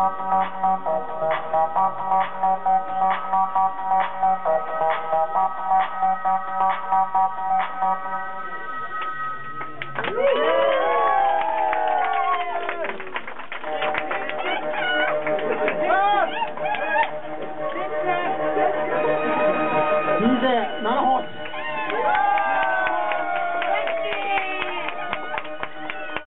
Uh-huh.